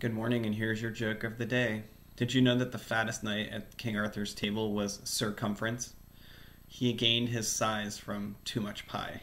Good morning, and here's your joke of the day. Did you know that the fattest knight at King Arthur's table was Sir Cumference? He gained his size from too much pie.